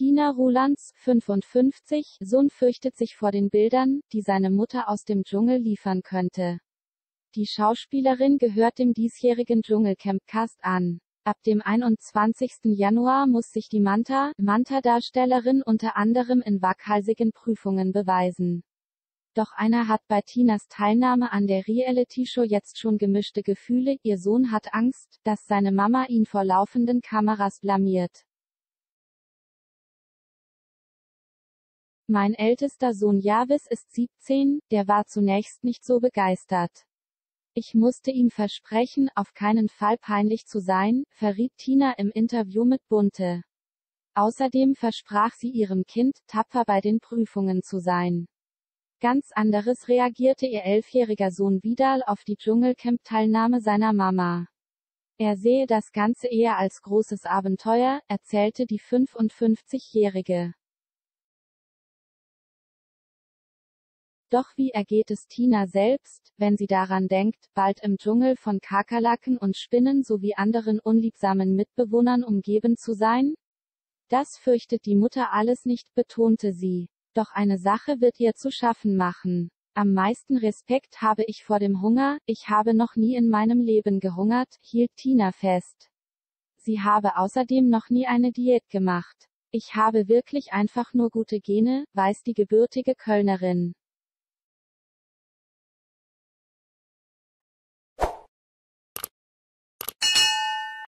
Tina Rulands, 55, Sohn fürchtet sich vor den Bildern, die seine Mutter aus dem Dschungel liefern könnte. Die Schauspielerin gehört dem diesjährigen Dschungelcamp-Cast an. Ab dem 21. Januar muss sich die Manta, Manta-Darstellerin unter anderem in waghalsigen Prüfungen beweisen. Doch einer hat bei Tinas Teilnahme an der Reality-Show jetzt schon gemischte Gefühle, ihr Sohn hat Angst, dass seine Mama ihn vor laufenden Kameras blamiert. Mein ältester Sohn Javis ist 17, der war zunächst nicht so begeistert. Ich musste ihm versprechen, auf keinen Fall peinlich zu sein, verriet Tina im Interview mit Bunte. Außerdem versprach sie ihrem Kind, tapfer bei den Prüfungen zu sein. Ganz anderes reagierte ihr elfjähriger Sohn Vidal auf die Dschungelcamp-Teilnahme seiner Mama. Er sehe das Ganze eher als großes Abenteuer, erzählte die 55-Jährige. Doch wie ergeht es Tina selbst, wenn sie daran denkt, bald im Dschungel von Kakerlaken und Spinnen sowie anderen unliebsamen Mitbewohnern umgeben zu sein? Das fürchtet die Mutter alles nicht, betonte sie. Doch eine Sache wird ihr zu schaffen machen. Am meisten Respekt habe ich vor dem Hunger, ich habe noch nie in meinem Leben gehungert, hielt Tina fest. Sie habe außerdem noch nie eine Diät gemacht. Ich habe wirklich einfach nur gute Gene, weiß die gebürtige Kölnerin.